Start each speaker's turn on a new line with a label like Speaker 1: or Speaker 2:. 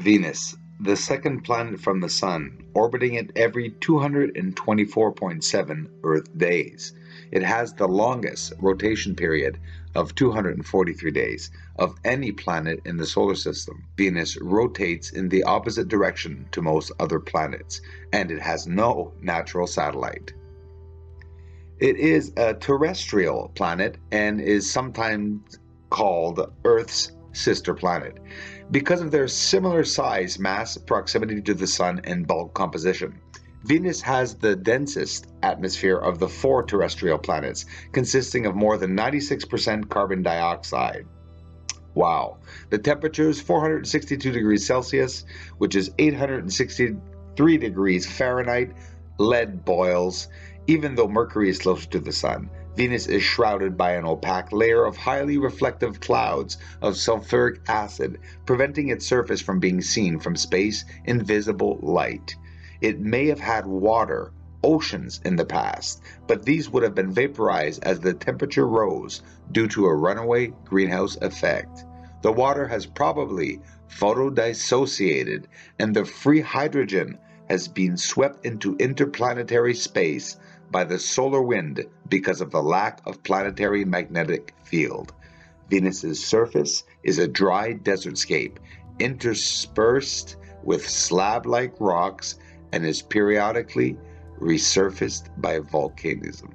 Speaker 1: Venus, the second planet from the Sun, orbiting it every 224.7 Earth days. It has the longest rotation period of 243 days of any planet in the solar system. Venus rotates in the opposite direction to most other planets, and it has no natural satellite. It is a terrestrial planet and is sometimes called Earth's sister planet because of their similar size, mass, proximity to the Sun, and bulk composition. Venus has the densest atmosphere of the four terrestrial planets, consisting of more than 96% carbon dioxide. Wow. The temperature is 462 degrees Celsius, which is 863 degrees Fahrenheit. Lead boils, even though Mercury is closer to the Sun. Venus is shrouded by an opaque layer of highly reflective clouds of sulfuric acid, preventing its surface from being seen from space in visible light. It may have had water, oceans in the past, but these would have been vaporized as the temperature rose due to a runaway greenhouse effect. The water has probably photodissociated, and the free hydrogen has been swept into interplanetary space by the solar wind because of the lack of planetary magnetic field. Venus's surface is a dry desertscape interspersed with slab-like rocks and is periodically resurfaced by volcanism.